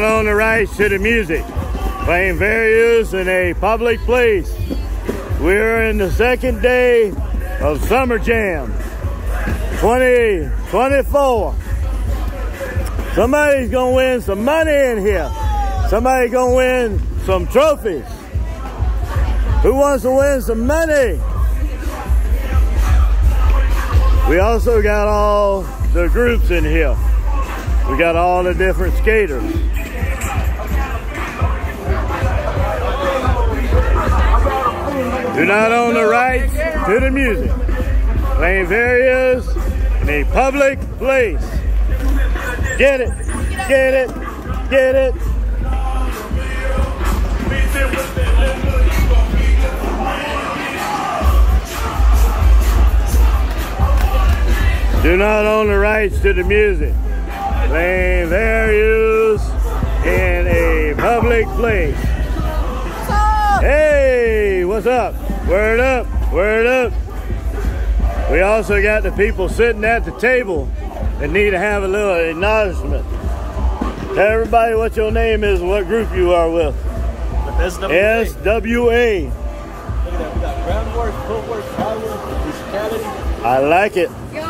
not own the rights to the music. Playing various in a public place. We're in the second day of Summer Jam 2024. Somebody's gonna win some money in here. Somebody's gonna win some trophies. Who wants to win some money? We also got all the groups in here. We got all the different skaters. Do not own the rights to the music. Playing various in a public place. Get it, get it, get it. Do not own the rights to the music. Playing various in a public place. Hey, what's up? Word up, word up. We also got the people sitting at the table that need to have a little acknowledgement. Tell everybody what your name is and what group you are with. SWA. SWA. Look at that. We got groundwork, footwork, power, musicality. I like it. Yo,